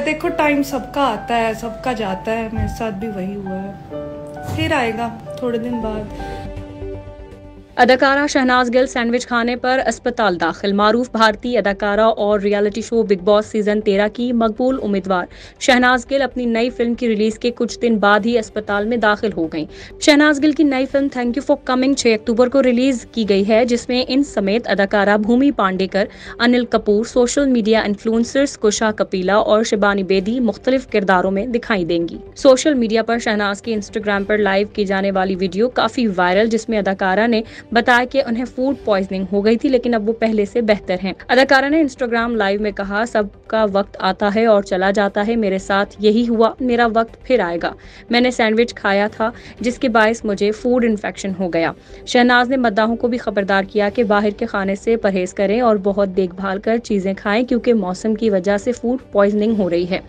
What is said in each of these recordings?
देखो टाइम सबका आता है, सबका जाता है, मेरे साथ भी वही हुआ है। फिर आएगा, थोड़े दिन बाद। अदाकारा शहनाज गिल सैंडविच खाने पर अस्पताल दाखिल। मारूफ भारतीय अदाकारा और reality show Bigg Boss season तेरह की मकबूल उम्मीदवार। शहनाज गिल अपनी नई फ़िल्म की रिलीज़ के कुछ दिन बाद ही अस्पताल में दाखिल हो गईं। शहनाज गिल की नई film thank you for coming 6 October को रिलीज़ की गई है, जिसमें इन समेत अदाकारा Bhumi Pednekar, Anil Kapoor, social media influencers Kusha Kapila और शिबानी बेदी मुख्तलिफ़ किरदारों में दिखाई देंगी। सोशल मीडिया पर शहनाज की इंस्टाग्राम पर लाइव की जाने वाली वीडियो काफ़ी वायरल जिसमें अदाकारा ने बताया कि उन्हें फ़ूड पॉइजनिंग हो गई थी, लेकिन अब वो पहले से बेहतर हैं। अदाकारा ने इंस्टाग्राम लाइव में कहा, सबका वक्त आता है और चला जाता है, मेरे साथ यही हुआ, मेरा वक्त फिर आएगा। मैंने सैंडविच खाया था, जिसके बायस मुझे फ़ूड इन्फेक्शन हो गया। शहनाज ने मद्दाहों को भी खबरदार किया कि बाहर के खाने से परहेज करें और बहुत देखभाल कर चीज़ें खाएँ, क्योंकि मौसम की वजह से फ़ूड पॉइजनिंग हो रही है।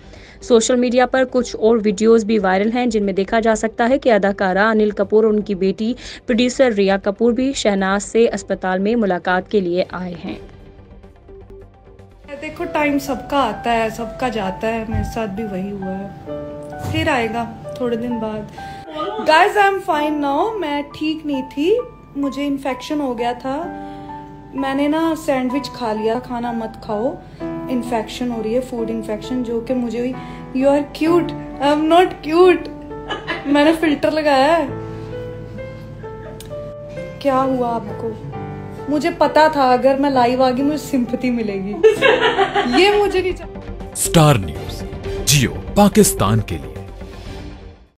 सोशल मीडिया पर कुछ और वीडियोस भी वायरल हैं, जिनमें देखा जा सकता है कि अदाकारा अनिल कपूर और उनकी बेटी प्रोड्यूसर रिया कपूर भी शहनाज से अस्पताल में मुलाकात के लिए आए हैं। देखो टाइम सबका आता है, सबका जाता है, मेरे साथ भी वही हुआ है। फिर आएगा थोड़े दिन बाद। Guys I am fine now मैं ठीक नहीं थी। मुझे इन्फेक्शन हो गया था। मैंने ना सैंडविच खा लिया, खाना मत खाओ। इन्फेक्शन हो रही है फ़ूड इन्फेक्शन जो कि मुझे हुई। You are cute I am not cute मैंने फ़िल्टर लगाया है। क्या हुआ आपको? मुझे पता था, अगर मैं लाइव आ गई, मुझे सिंपति मिलेगी। ये मुझे नहीं स्टार न्यूज़ जियो, पाकिस्तान के लिए।